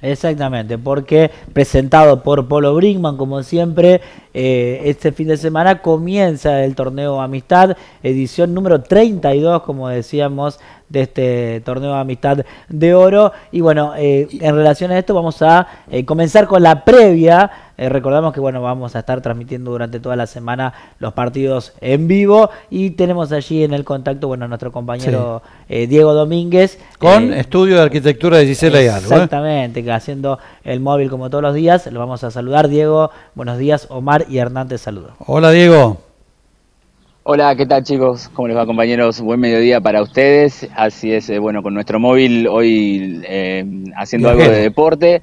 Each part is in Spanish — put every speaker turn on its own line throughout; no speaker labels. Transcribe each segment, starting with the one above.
Exactamente, porque presentado por Polo Brinkman, como siempre, eh, este fin de semana comienza el torneo Amistad, edición número 32, como decíamos, de este torneo amistad de oro. Y bueno, eh, en relación a esto vamos a eh, comenzar con la previa. Eh, recordamos que bueno, vamos a estar transmitiendo durante toda la semana los partidos en vivo y tenemos allí en el contacto, bueno, nuestro compañero Diego Domínguez.
Con Estudio de Arquitectura de Gisela y
Exactamente, haciendo el móvil como todos los días. Lo vamos a saludar, Diego. Buenos días, Omar y Hernán te saludo.
Hola, Diego.
Hola, ¿qué tal chicos? ¿Cómo les va compañeros? Buen mediodía para ustedes. Así es, eh, bueno, con nuestro móvil hoy eh, haciendo algo de deporte.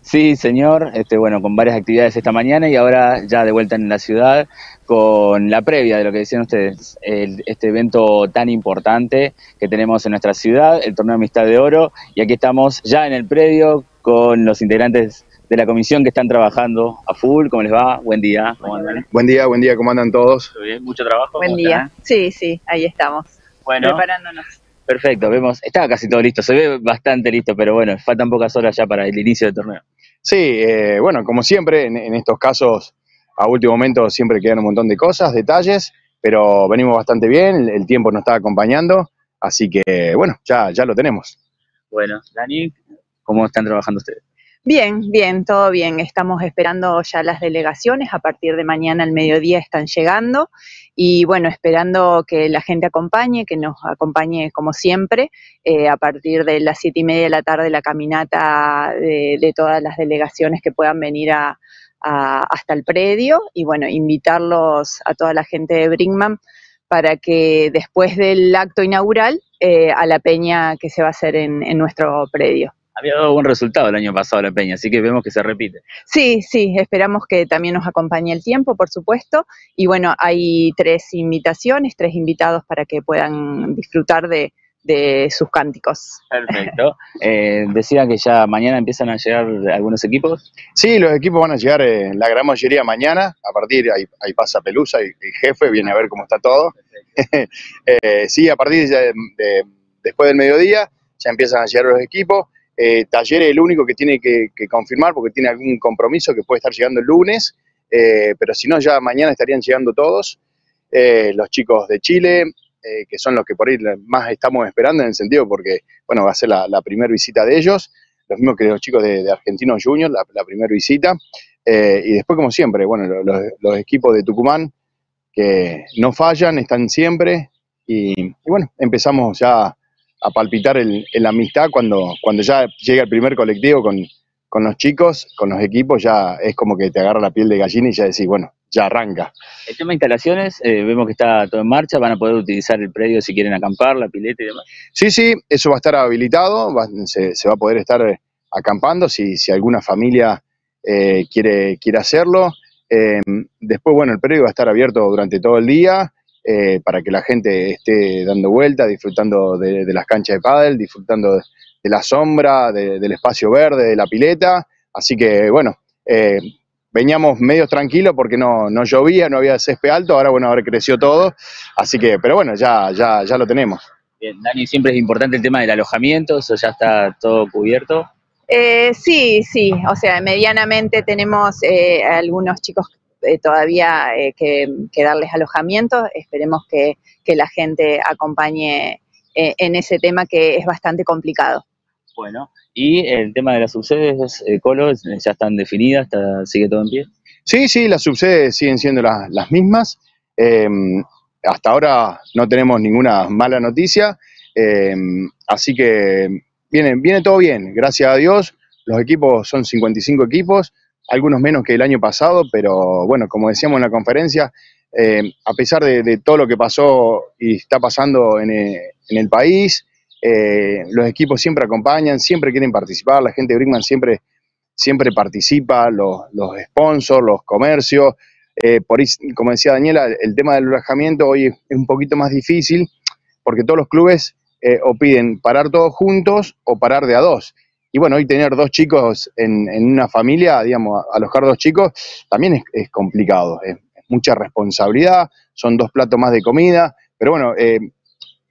Sí, señor, este, bueno, con varias actividades esta mañana y ahora ya de vuelta en la ciudad con la previa de lo que decían ustedes, este evento tan importante que tenemos en nuestra ciudad, el Torneo de Amistad de Oro, y aquí estamos ya en el predio con los integrantes de la comisión que están trabajando a full. ¿Cómo les va? Buen día.
¿Cómo andan? Buen día, buen día. ¿Cómo andan todos?
bien? ¿Mucho trabajo?
Buen día. Sí, sí, ahí estamos. Bueno. Preparándonos.
Perfecto, vemos, estaba casi todo listo, se ve bastante listo, pero bueno, faltan pocas horas ya para el inicio del torneo.
Sí, eh, bueno, como siempre, en, estos casos, a último momento siempre quedan un montón de cosas, detalles, pero venimos bastante bien, el, tiempo nos está acompañando, así que bueno, ya, ya lo tenemos.
Bueno, Dani, ¿cómo están trabajando ustedes?
Bien, bien, todo bien. Estamos esperando ya las delegaciones. A partir de mañana al mediodía están llegando. Y bueno, esperando que la gente acompañe, que nos acompañe como siempre. Eh, a partir de las siete y media de la tarde, la caminata de, todas las delegaciones que puedan venir a, hasta el predio. Y bueno, invitarlos a toda la gente de Brinkman para que después del acto inaugural, eh, a la peña que se va a hacer en nuestro predio
había dado buen resultado el año pasado la Peña, así que vemos que se repite.
Sí, sí, esperamos que también nos acompañe el tiempo, por supuesto. Y bueno, hay tres invitaciones, tres invitados para que puedan disfrutar de, sus cánticos.
Perfecto. Eh, decían que ya mañana empiezan a llegar algunos equipos.
Sí, los equipos van a llegar en la gran mayoría mañana. A partir de ahí, pasa Pelusa y el jefe viene a ver cómo está todo. Eh, sí, a partir de, después del mediodía ya empiezan a llegar los equipos. Eh, Taller es el único que tiene que, confirmar porque tiene algún compromiso que puede estar llegando el lunes, eh, pero si no, ya mañana estarían llegando todos. Eh, los chicos de Chile, que son los que por ahí más estamos esperando en el sentido porque, bueno, va a ser la, primera visita de ellos, los mismos que los chicos de, Argentinos Juniors, la, primera visita. y después, como siempre, bueno, los, equipos de Tucumán que no fallan, están siempre. y bueno, empezamos ya a palpitar en la amistad cuando, cuando ya llega el primer colectivo con, los chicos, con los equipos, ya es como que te agarra la piel de gallina y ya decís, bueno, ya arranca.
El tema de instalaciones, eh, vemos que está todo en marcha, van a poder utilizar el predio si quieren acampar, la pileta y demás.
Sí, sí, eso va a estar habilitado, se, va a poder estar eh, acampando si, si alguna familia eh, quiere, quiere hacerlo. después, bueno, el predio va a estar abierto durante todo el día. Eh, para que la gente esté dando vueltas, disfrutando de, las canchas de pádel, disfrutando de, la sombra, del espacio verde, de la pileta. Así que, bueno, eh, veníamos medio tranquilos porque no, llovía, no había césped alto, ahora, bueno, ahora creció todo. Así que, pero bueno, ya, ya, ya lo tenemos.
Bien, Dani, siempre es importante el tema del alojamiento, eso ya está todo cubierto.
Eh, sí, sí, o sea, medianamente tenemos algunos chicos eh, todavía eh, que, darles alojamiento. Esperemos que, la gente acompañe eh, en ese tema que es bastante complicado.
Bueno, y el tema de las subsedes, Colo, ya están definidas, sigue todo en pie.
Sí, sí, las subsedes siguen siendo las mismas. Em, hasta ahora no tenemos ninguna mala noticia, em, así que viene, viene todo bien, gracias a Dios. Los equipos son 55 equipos, algunos menos que el año pasado, pero bueno, como decíamos en la conferencia, eh, a pesar de, todo lo que pasó y está pasando en, eh, el país, eh, los equipos siempre acompañan, siempre quieren participar, la gente de Brinkman siempre, siempre participa, los, sponsors, los comercios. por como decía Daniela, el tema del alojamiento hoy es, un poquito más difícil porque todos los clubes o piden parar todos juntos o parar de a dos. Y bueno, hoy tener dos chicos en, una familia, digamos, alojar dos chicos, también es, complicado, es, mucha responsabilidad, son dos platos más de comida, pero bueno, eh,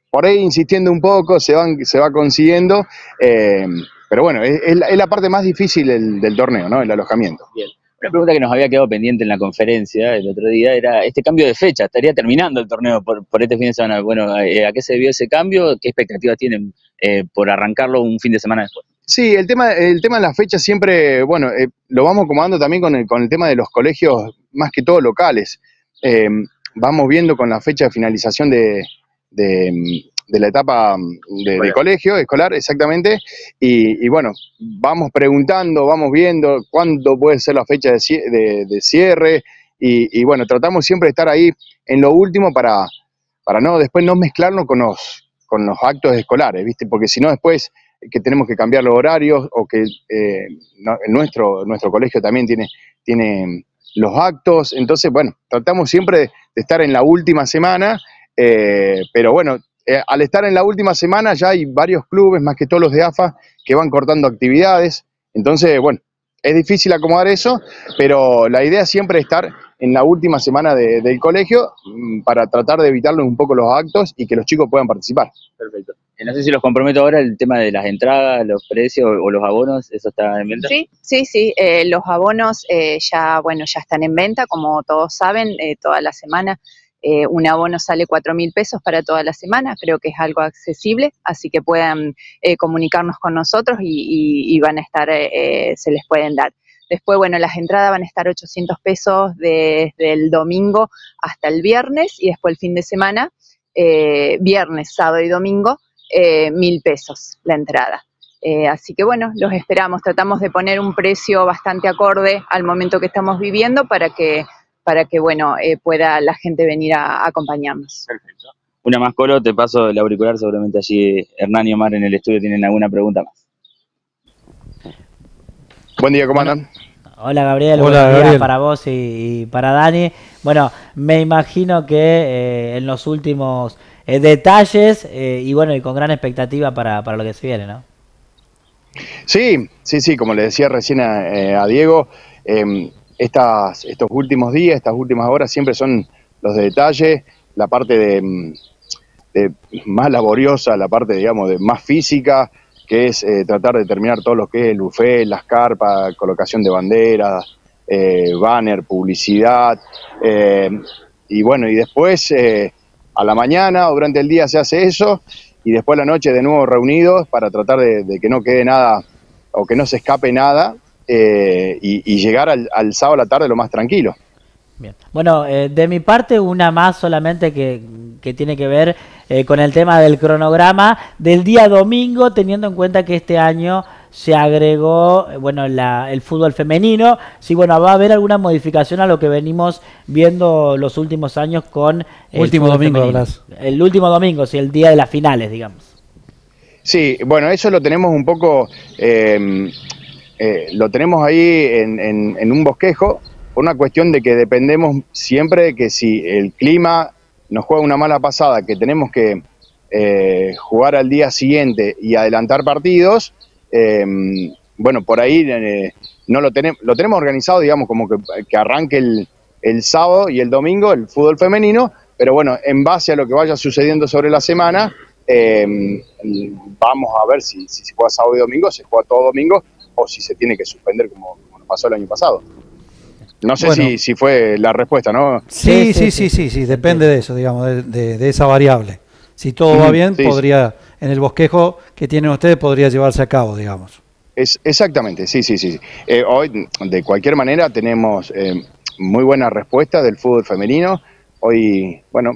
por ahí insistiendo un poco, se, van, se va consiguiendo, eh, pero bueno, es, la, parte más difícil del, torneo, ¿no? El alojamiento.
Bien. Una pregunta que nos había quedado pendiente en la conferencia el otro día era este cambio de fecha. Estaría terminando el torneo por, este fin de semana. Bueno, eh, ¿a qué se debió ese cambio? ¿Qué expectativas tienen eh, por arrancarlo un fin de semana después?
Sí, el tema, el tema de la fecha siempre, bueno, eh, lo vamos acomodando también con el, con el tema de los colegios, más que todo locales. vamos viendo con la fecha de finalización de, de la etapa mm, de, colegio escolar, exactamente, y, bueno, vamos preguntando, vamos viendo cuándo puede ser la fecha de, cierre, y, bueno, tratamos siempre de estar ahí en lo último para, para no después no mezclarnos con los, con los actos escolares, ¿viste? Porque si no después que tenemos que cambiar los horarios o que eh, nuestro, nuestro colegio también tiene, tiene los actos, entonces, bueno, tratamos siempre de, estar en la última semana, eh, pero bueno, eh, al estar en la última semana ya hay varios clubes, más que todos los de AFA, que van cortando actividades. Entonces, bueno, es difícil acomodar eso, pero la idea siempre es estar en la última semana del colegio mm, para tratar de evitarle un poco los actos y que los chicos puedan participar.
Perfecto. Eh, no sé si los comprometo ahora el tema de las entradas, los precios o los abonos, ¿eso está en venta?
Sí, sí, sí. Eh, los abonos ya, bueno, ya están en venta, como todos saben, toda la semana eh, un abono sale cuatro mil pesos para toda la semana, creo que es algo accesible, así que puedan eh, comunicarnos con nosotros y, van a estar, eh, se les pueden dar. Después, bueno, las entradas van a estar 800 pesos desde el domingo hasta el viernes y después el fin de semana, viernes, sábado y domingo, mil pesos la entrada. así que bueno, los esperamos. Tratamos de poner un precio bastante acorde al momento que estamos viviendo para que para que bueno eh, pueda la gente venir a, acompañarnos.
Perfecto. Una más, Colo, te paso el auricular, seguramente allí Hernán y Omar en el estudio tienen alguna pregunta más.
Buen día, ¿cómo andan?
Hola Gabriel, Hola, Gabriel. para vos y, para Dani. Bueno, me imagino que eh, en los últimos eh, detalles y bueno, y con gran expectativa para, lo que se viene, ¿no?
Sí, sí, sí, como le decía recién a, a Diego, eh, estas, estos últimos días, estas últimas horas siempre son los de detalle, la parte de, más laboriosa, la parte, digamos, de más física, que es eh, tratar de terminar todo lo que es el buffet, las carpas, colocación de banderas, eh, banner, publicidad, eh, y bueno, y después a la mañana o durante el día se hace eso, y después la noche de nuevo reunidos para tratar de que no quede nada o que no se escape nada eh, y, llegar al, sábado a la tarde lo más tranquilo.
Bien. Bueno, eh, de mi parte, una más solamente que, tiene que ver eh, con el tema del cronograma del día domingo, teniendo en cuenta que este año se agregó bueno el fútbol femenino. Sí, bueno, va a haber alguna modificación a lo que venimos viendo los últimos años con
el último domingo,
El último domingo, sí, el día de las finales, digamos.
Sí, bueno, eso lo tenemos un poco eh, lo tenemos ahí en, un bosquejo por una cuestión de que dependemos siempre de que si el clima nos juega una mala pasada, que tenemos que eh, jugar al día siguiente y adelantar partidos, em, bueno, por ahí eh, no lo tenemos, lo tenemos organizado, digamos, como que, arranque el, sábado y el domingo el fútbol femenino, pero bueno, en base a lo que vaya sucediendo sobre la semana, em, vamos a ver si, si se juega sábado y domingo, se juega todo domingo, o si se tiene que suspender como, nos pasó el año pasado. No sé si, si, fue la respuesta, ¿no?
Sí, sí, sí, sí, sí, depende de eso, digamos, de, esa variable. Si todo va bien, podría, en el bosquejo que tienen ustedes, podría llevarse a cabo, digamos.
Es, exactamente, sí, sí, sí. Eh, hoy, de cualquier manera, tenemos eh, muy buena respuesta del fútbol femenino. Hoy, bueno,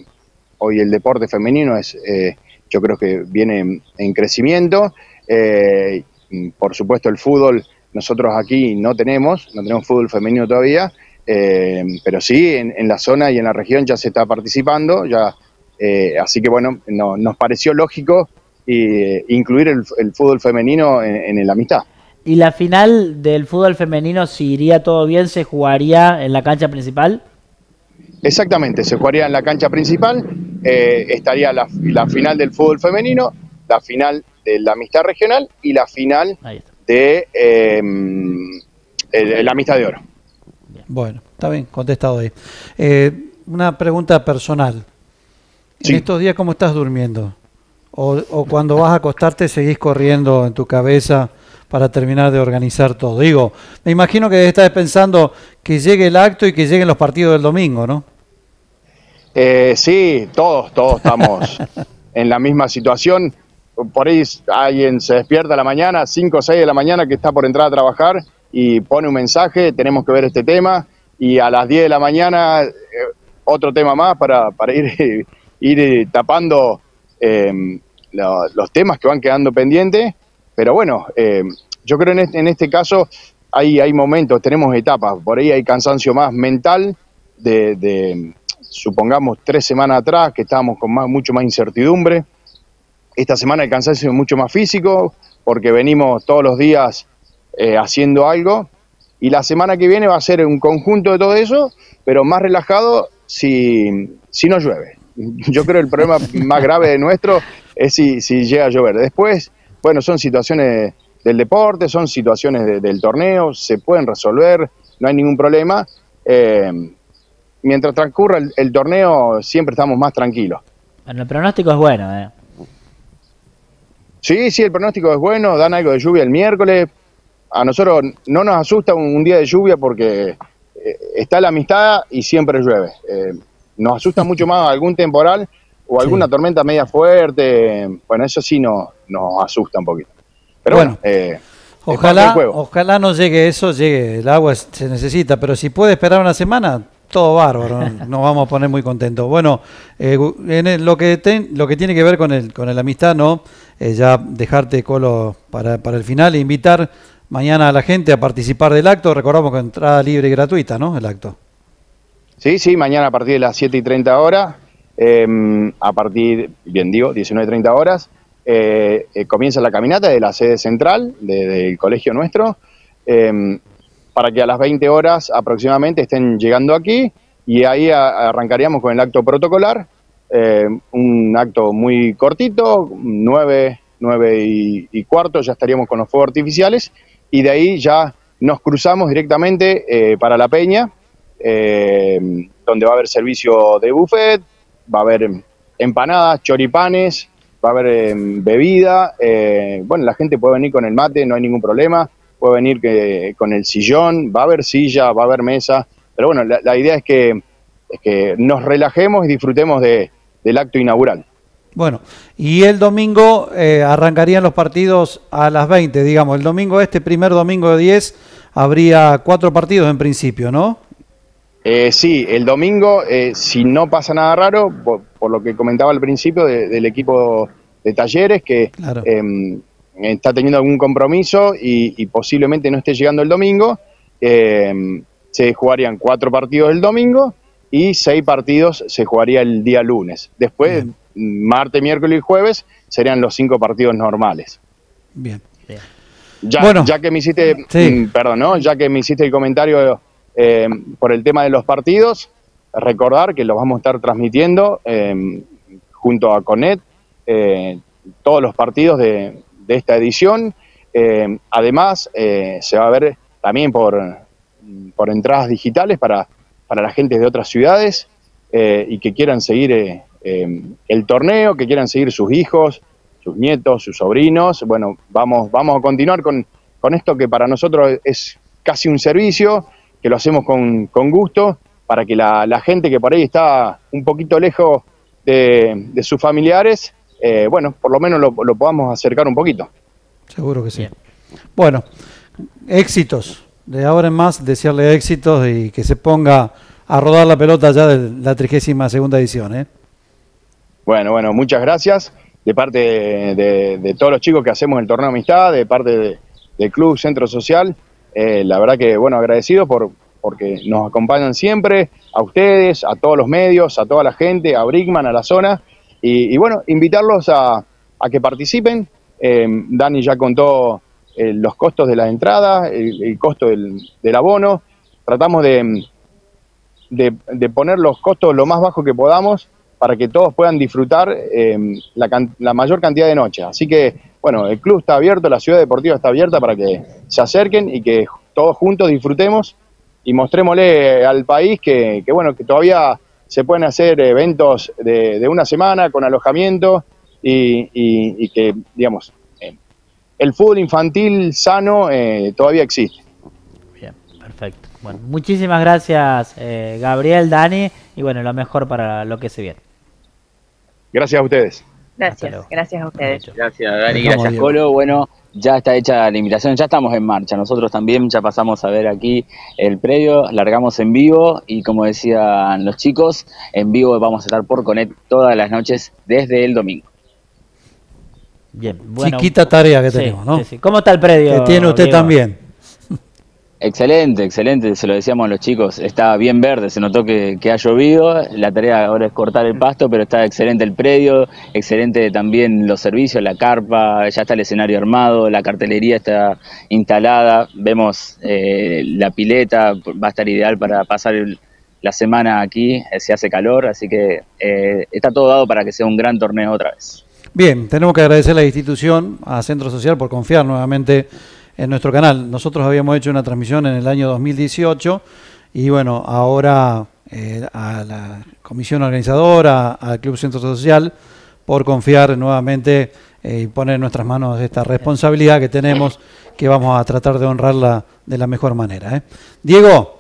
hoy el deporte femenino es, eh, yo creo que viene en crecimiento. Mm, por supuesto el fútbol nosotros aquí no tenemos, no tenemos fútbol femenino todavía, eh, pero sí en, la zona y en la región ya se está participando, ya, eh, así que bueno, nos pareció lógico eh, incluir el, fútbol femenino en, en, la amistad.
¿Y la final del fútbol femenino, si iría todo bien, se jugaría en la cancha principal?
Exactamente, se jugaría en la cancha principal, estaría la, la final del fútbol femenino, la final de la amistad regional y la final de em, la amistad de oro.
Bueno, está bien, contestado ahí. Eh, una pregunta personal. ¿En estos días cómo estás durmiendo? O, cuando vas a acostarte seguís corriendo en tu cabeza para terminar de organizar todo. Digo, me imagino que estás pensando que llegue el acto y que lleguen los partidos del domingo, ¿no?
Eh, sí, todos, todos estamos en la misma situación. Por ahí alguien se despierta a la mañana, 5 o 6 de la mañana, que está por entrar a trabajar y pone un mensaje, tenemos que ver este tema, y a las 10 de la mañana eh, otro tema más para, para ir, ir tapando em, los temas que van quedando pendientes. Pero bueno, em, yo creo en este, en este caso hay, hay momentos, tenemos etapas, por ahí hay cansancio más mental de, supongamos, tres semanas atrás que estábamos con más, mucho más incertidumbre. Esta semana el cansancio es mucho más físico porque venimos todos los días eh, haciendo algo y la semana que viene va a ser un conjunto de todo eso, pero más relajado si, si no llueve. Yo creo que el problema más grave de nuestro es si, si llega a llover. Después, bueno, son situaciones del deporte, son situaciones del torneo, se pueden resolver, no hay ningún problema. Eh, mientras transcurra el, torneo, siempre estamos más tranquilos.
Bueno, el pronóstico es bueno, ¿eh?
Sí, sí, el pronóstico es bueno, dan algo de lluvia el miércoles. A nosotros no nos asusta un, día de lluvia porque eh, está la amistad y siempre llueve. Eh, nos asusta mucho más algún temporal o alguna tormenta media fuerte. Bueno, eso sí nos asusta un poquito. Pero bueno,
eh, ojalá, ojalá no llegue eso, llegue, el agua se necesita, pero si puede esperar una semana, todo bárbaro, nos vamos a poner muy contentos. Bueno, eh, en lo, que lo que tiene que ver con el, con el amistad, ¿no? Eh, ya dejarte colo para, para el final e invitar mañana a la gente a participar del acto. Recordamos que entrada libre y gratuita, ¿no? El acto.
Sí, sí, mañana a partir de las 7 y 30 horas, em, a partir, bien digo, 19 y 30 horas, eh, eh, comienza la caminata de la sede central del colegio nuestro, em, para que a las 20 horas aproximadamente estén llegando aquí y ahí arrancaríamos con el acto protocolar, eh, un acto muy cortito, 9, 9 y, cuarto, ya estaríamos con los fuegos artificiales y de ahí ya nos cruzamos directamente para la peña, em, donde va a haber servicio de buffet, va a haber empanadas, choripanes, va a haber em, bebida, eh, bueno, la gente puede venir con el mate, no hay ningún problema, puede venir que, con el sillón, va a haber silla, va a haber mesa, pero bueno, la, idea es que, que nos relajemos y disfrutemos de, del acto inaugural.
Bueno, y el domingo eh, arrancarían los partidos a las 20, digamos, el domingo este, primer domingo de 10, habría cuatro partidos en principio, ¿no?
Eh, sí, el domingo, eh, si no pasa nada raro, por, lo que comentaba al principio del equipo de talleres, que em, está teniendo algún compromiso y, posiblemente no esté llegando el domingo, em, se jugarían cuatro partidos el domingo y seis partidos se jugaría el día lunes. Después, martes, miércoles y jueves serían los cinco partidos normales.
Bien.
Ya, bueno, ya que me hiciste, mm, perdón, ¿no? ya que me hiciste el comentario eh, por el tema de los partidos, recordar que los vamos a estar transmitiendo eh, junto a Conet, eh, todos los partidos de, esta edición. además, se va a ver también por, por entradas digitales para, para la gente de otras ciudades y que quieran seguir el torneo, que quieran seguir sus hijos, sus nietos, sus sobrinos. Bueno, vamos, vamos a continuar con, con esto que para nosotros es casi un servicio que lo hacemos con, gusto para que la, gente que por ahí está un poquito lejos de, sus familiares, eh, bueno, por lo menos lo, podamos acercar un poquito.
Seguro que sí. Bueno, éxitos. De ahora en más, desearle éxitos y que se ponga a rodar la pelota ya de la 32 segunda edición. ¿eh?
Bueno, bueno, muchas gracias de parte de, todos los chicos que hacemos el torneo Amistad, de parte del Club Centro Social. Eh, la verdad que, bueno, agradecido por, porque nos acompañan siempre, a ustedes, a todos los medios, a toda la gente, a Brickman, a la zona, y, bueno, invitarlos a, que participen. Eh, Dani ya contó eh, los costos de la entrada, el, costo del, abono. Tratamos de, de, poner los costos lo más bajo que podamos para que todos puedan disfrutar la, la mayor cantidad de noches. Así que bueno, el club está abierto, la ciudad deportiva está abierta para que se acerquen y que todos juntos disfrutemos y mostrémosle al país que, bueno, que todavía se pueden hacer eventos de, una semana con alojamiento y, que, digamos, eh, el fútbol infantil sano eh, todavía existe.
Bien, perfecto. Bueno, muchísimas gracias eh, Gabriel, Dani, y bueno, lo mejor para lo que se viene.
Gracias a ustedes.
Gracias, gracias a ustedes.
Gracias Dani, gracias Colo. Bueno, ya está hecha la invitación, ya estamos en marcha. Nosotros también ya pasamos a ver aquí el predio, largamos en vivo y como decían los chicos, en vivo vamos a estar por Connect todas las noches desde el domingo.
Bien, bueno, Chiquita tarea que tenemos, ¿no?
¿Cómo está el predio?
Que tiene usted también.
Excelente, excelente, se lo decíamos a los chicos, está bien verde, se notó que, ha llovido, la tarea ahora es cortar el pasto, pero está excelente el predio, excelente también los servicios, la carpa, ya está el escenario armado, la cartelería está instalada, vemos eh, la pileta, va a estar ideal para pasar la semana aquí, eh, se hace calor, así que eh, está todo dado para que sea un gran torneo otra vez.
Bien, tenemos que agradecer a la institución, a Centro Social por confiar nuevamente en nuestro canal. Nosotros habíamos hecho una transmisión en el año 2018 y bueno, ahora eh, a la comisión organizadora, al Club Centro Social, por confiar nuevamente eh, y poner en nuestras manos esta responsabilidad que tenemos, que vamos a tratar de honrarla de la mejor manera. ¿eh? Diego,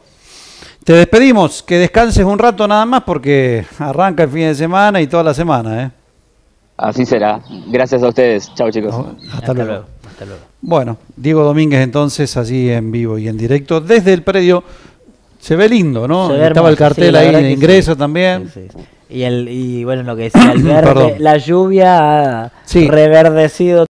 te despedimos, que descanses un rato nada más porque arranca el fin de semana y toda la semana.
Así será. Gracias a ustedes. Chao chicos.
hasta, luego. Bueno, Diego Domínguez entonces, así en vivo y en directo, desde el predio. Se ve lindo, ¿no? Estaba el cartel ahí de ingreso también.
Y, el, y bueno, lo que decía el verde, la lluvia ha reverdecido